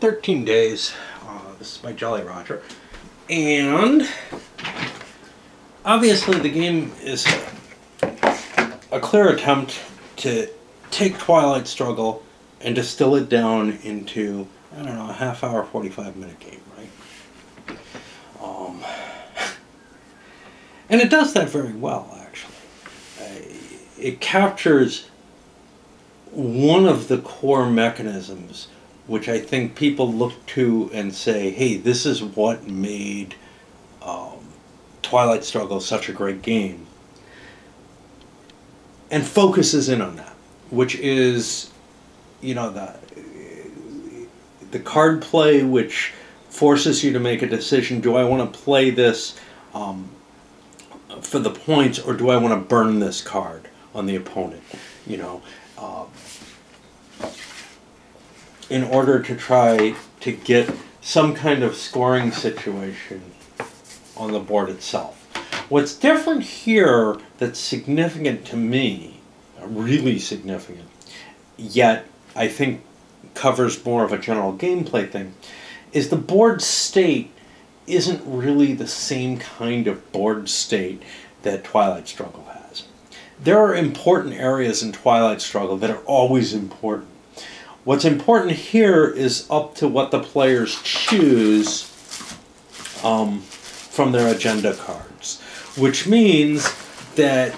13 Days. Uh, this is by Jolly Roger. And obviously, the game is a clear attempt to take Twilight Struggle and distill it down into, I don't know, a half hour, 45 minute game, right? Um, and it does that very well, actually. It captures one of the core mechanisms which I think people look to and say, hey, this is what made um, Twilight Struggle such a great game. And focuses in on that, which is, you know, the, the card play, which forces you to make a decision do I want to play this um, for the points or do I want to burn this card on the opponent? You know, uh, in order to try to get some kind of scoring situation on the board itself. What's different here that's significant to me, really significant, yet I think covers more of a general gameplay thing, is the board state isn't really the same kind of board state that Twilight Struggle has. There are important areas in Twilight Struggle that are always important What's important here is up to what the players choose um, from their agenda cards, which means that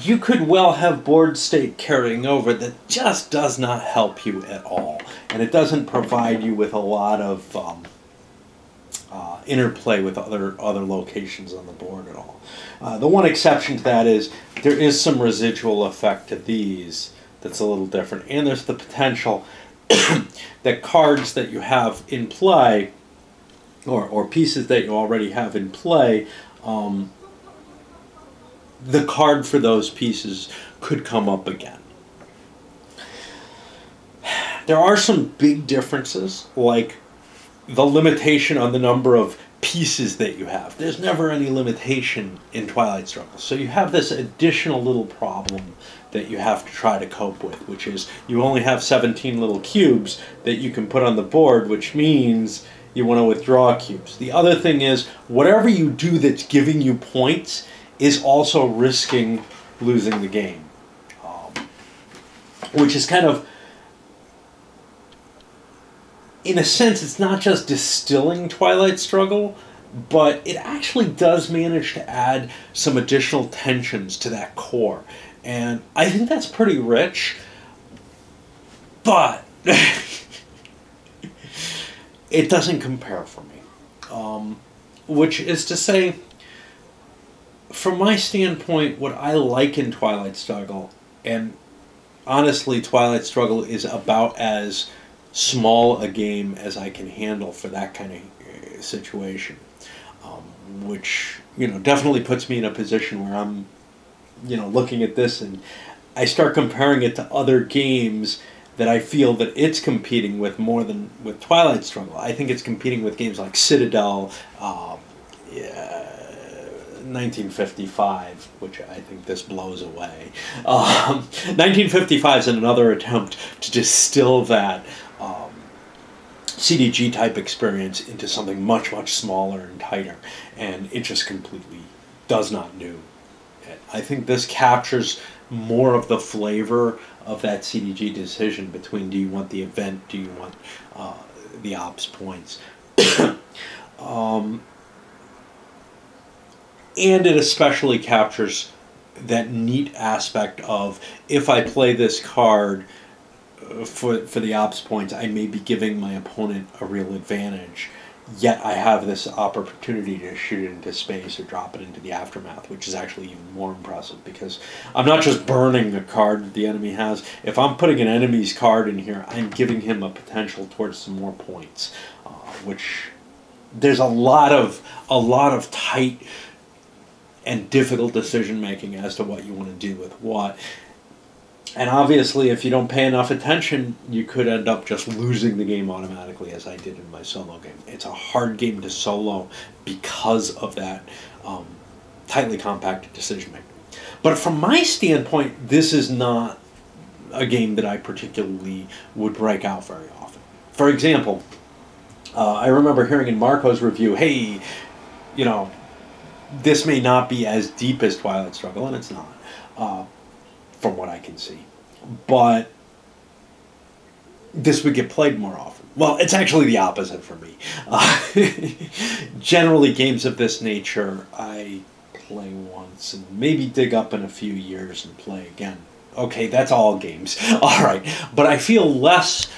you could well have board state carrying over that just does not help you at all, and it doesn't provide you with a lot of um, uh, interplay with other other locations on the board at all. Uh, the one exception to that is there is some residual effect to these that's a little different. And there's the potential that cards that you have in play, or, or pieces that you already have in play, um, the card for those pieces could come up again. There are some big differences, like the limitation on the number of pieces that you have. There's never any limitation in Twilight Struggle. So you have this additional little problem that you have to try to cope with, which is you only have 17 little cubes that you can put on the board, which means you want to withdraw cubes. The other thing is, whatever you do that's giving you points is also risking losing the game. Um, which is kind of in a sense, it's not just distilling Twilight Struggle, but it actually does manage to add some additional tensions to that core. And I think that's pretty rich, but it doesn't compare for me. Um, which is to say, from my standpoint, what I like in Twilight Struggle, and honestly, Twilight Struggle is about as small a game as I can handle for that kind of uh, situation, um, which you know definitely puts me in a position where I'm, you know, looking at this and I start comparing it to other games that I feel that it's competing with more than with Twilight Struggle. I think it's competing with games like Citadel. Um, yeah, 1955, which I think this blows away. Um, 1955 is another attempt to distill that um, CDG type experience into something much, much smaller and tighter. And it just completely does not do. I think this captures more of the flavor of that CDG decision between do you want the event, do you want uh, the ops points. um, and it especially captures that neat aspect of if I play this card, for for the ops points, I may be giving my opponent a real advantage. Yet I have this opportunity to shoot it into space or drop it into the aftermath, which is actually even more impressive because I'm not just burning a card that the enemy has. If I'm putting an enemy's card in here, I'm giving him a potential towards some more points, uh, which there's a lot of a lot of tight and difficult decision making as to what you want to do with what and obviously, if you don't pay enough attention, you could end up just losing the game automatically, as I did in my solo game. It's a hard game to solo because of that um, tightly compacted decision making. But from my standpoint, this is not a game that I particularly would break out very often. For example, Uh, I remember hearing in Marco's review, hey, you know, this may not be as deep as Twilight Struggle, and it's not, uh, from what I can see. But this would get played more often. Well, it's actually the opposite for me. Uh, generally, games of this nature, I play once and maybe dig up in a few years and play again. Okay, that's all games. All right. But I feel less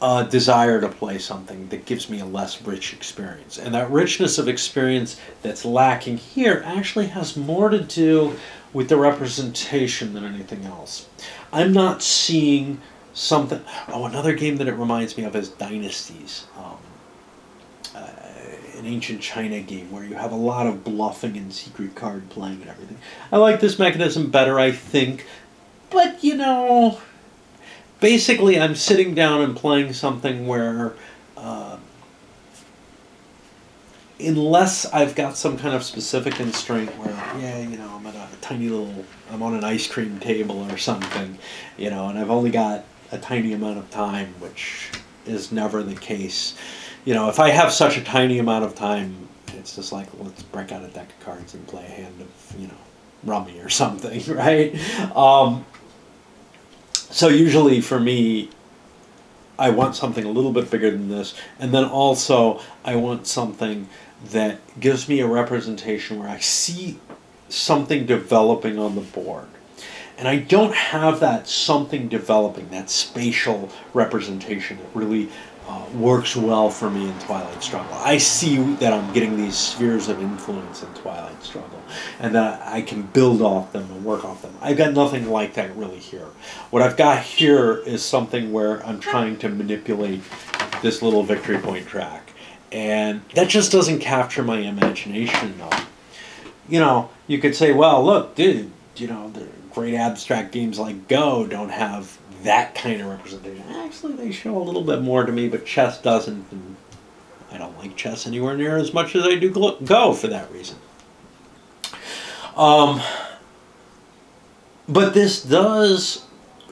uh, desire to play something that gives me a less rich experience. And that richness of experience that's lacking here actually has more to do with the representation than anything else. I'm not seeing something. Oh, another game that it reminds me of is Dynasties. Um, uh, an ancient China game where you have a lot of bluffing and secret card playing and everything. I like this mechanism better, I think, but you know, basically, I'm sitting down and playing something where, uh, unless I've got some kind of specific constraint where, yeah, you know, I'm at a tiny little, I'm on an ice cream table or something, you know, and I've only got a tiny amount of time, which is never the case. You know, if I have such a tiny amount of time, it's just like, let's break out a deck of cards and play a hand of, you know, rummy or something, right? Um, so usually for me, I want something a little bit bigger than this, and then also I want something that gives me a representation where I see something developing on the board. And I don't have that something developing, that spatial representation that really uh, works well for me in Twilight Struggle. I see that I'm getting these spheres of influence in Twilight Struggle, and that I can build off them and work off them. I've got nothing like that really here. What I've got here is something where I'm trying to manipulate this little victory point track, and that just doesn't capture my imagination enough. You know, you could say, well, look, dude, you know, the great abstract games like Go don't have that kind of representation. Actually, they show a little bit more to me, but chess doesn't. And I don't like chess anywhere near as much as I do Go for that reason. Um, but this does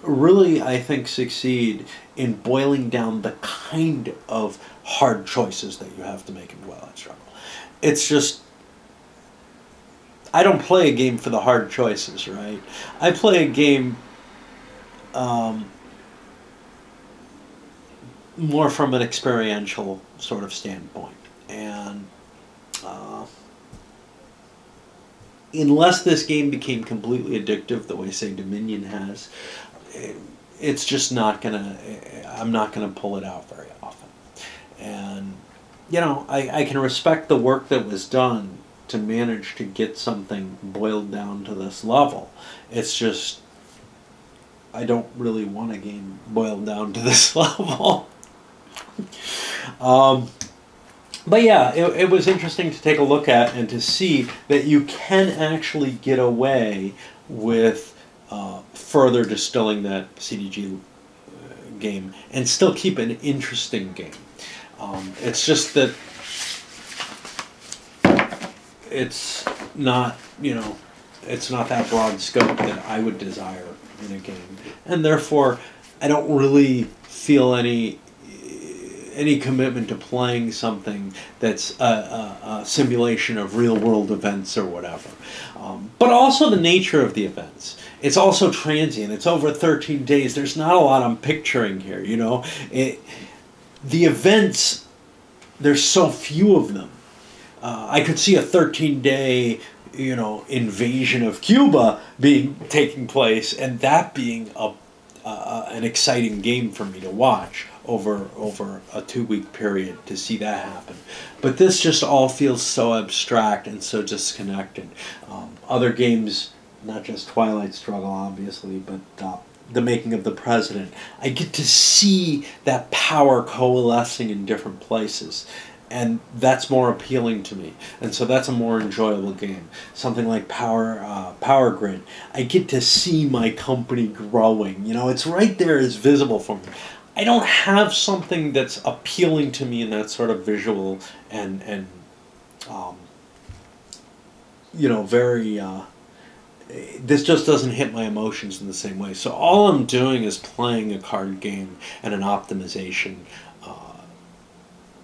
really, I think, succeed in boiling down the kind of hard choices that you have to make in Twilight Struggle. It's just I don't play a game for the hard choices, right? I play a game um, more from an experiential sort of standpoint. And uh, unless this game became completely addictive the way, say, Dominion has, it's just not gonna, I'm not gonna pull it out very often. And, you know, I, I can respect the work that was done to manage to get something boiled down to this level. It's just I don't really want a game boiled down to this level. um, but yeah, it, it was interesting to take a look at and to see that you can actually get away with uh, further distilling that CDG uh, game and still keep an interesting game. Um, it's just that it's not, you know, it's not that broad scope that I would desire in a game, and therefore I don't really feel any any commitment to playing something that's a, a, a simulation of real world events or whatever. Um, but also the nature of the events. It's also transient. It's over 13 days. There's not a lot I'm picturing here, you know? It, the events, there's so few of them. Uh, I could see a 13 day you know invasion of Cuba being taking place, and that being a uh, an exciting game for me to watch over over a two week period to see that happen. But this just all feels so abstract and so disconnected. Um, other games, not just Twilight Struggle, obviously, but uh, the making of the president, I get to see that power coalescing in different places and that's more appealing to me. And so that's a more enjoyable game. Something like power uh, power grid. I get to see my company growing. You know it's right there it's visible for me. I don't have something that's appealing to me in that sort of visual and and um, you know very uh, this just doesn't hit my emotions in the same way. So all i'm doing is playing a card game and an optimization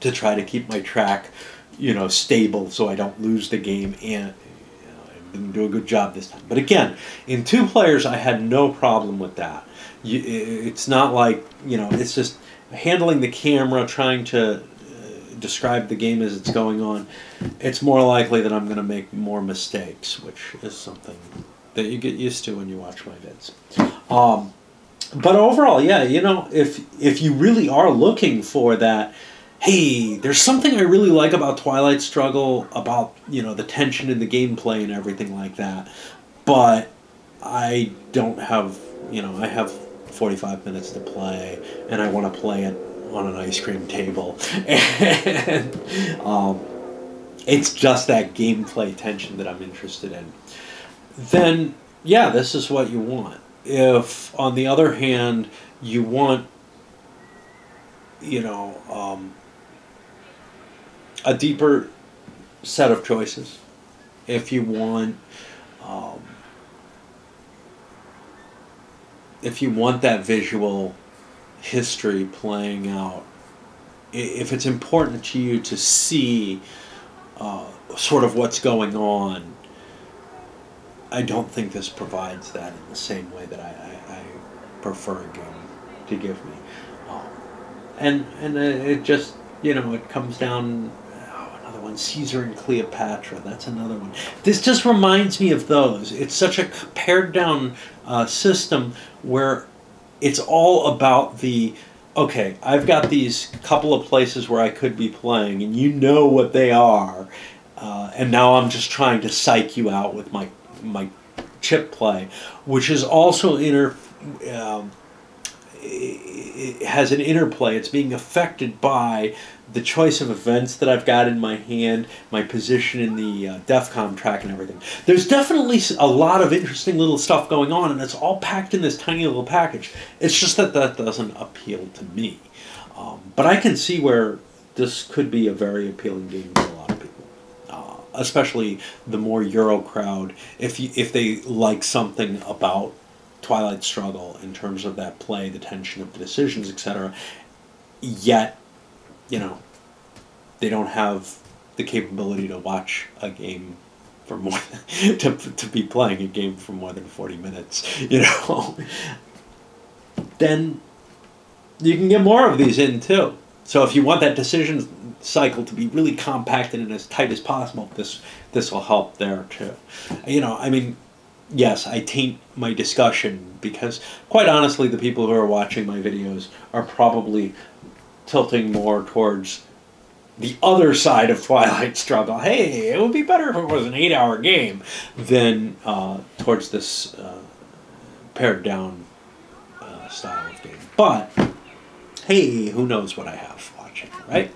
to try to keep my track, you know, stable so I don't lose the game. And you know, I didn't do a good job this time. But again, in two players, I had no problem with that. You, it's not like you know, it's just handling the camera, trying to uh, describe the game as it's going on. It's more likely that I'm going to make more mistakes, which is something that you get used to when you watch my vids. Um, but overall, yeah, you know, if if you really are looking for that, hey, there's something I really like about Twilight Struggle, about you know the tension in the gameplay and everything like that, but I don't have you know I have 45 minutes to play, and I want to play it on an ice cream table, and um, it's just that gameplay tension that I'm interested in. Then yeah, this is what you want if, on the other hand, you want, you know, um, a deeper set of choices, if you want, um, if you want that visual history playing out, if it's important to you to see uh, sort of what's going on I don't think this provides that in the same way that I, I, I prefer a game to give me. Um, and and it just you know it comes down. One, Caesar and Cleopatra. That's another one. This just reminds me of those. It's such a pared down uh, system where it's all about the okay, I've got these couple of places where I could be playing, and you know what they are, uh, and now I'm just trying to psych you out with my my chip play, which is also inter. Um, has an interplay. It's being affected by the choice of events that I've got in my hand, my position in the uh, DEFCON track, and everything. There's definitely a lot of interesting little stuff going on, and it's all packed in this tiny little package. It's just that that doesn't appeal to me. Um, but I can see where this could be a very appealing game to a lot of people, uh, especially the more Euro crowd, if you, if they like something about Twilight Struggle in terms of that play, the tension of the decisions, etc. Yet, you know, they don't have the capability to watch a game for more to to be playing a game for more than forty minutes. You know, then you can get more of these in too. So if you want that decision cycle to be really compacted and as tight as possible, this this will help there too. You know, I mean, yes, I taint my discussion because quite honestly, the people who are watching my videos are probably tilting more towards the other side of Twilight Struggle. Hey, it would be better if it was an eight-hour game than uh, towards this uh, pared down uh, style of game. But hey, who knows what I have watching, right?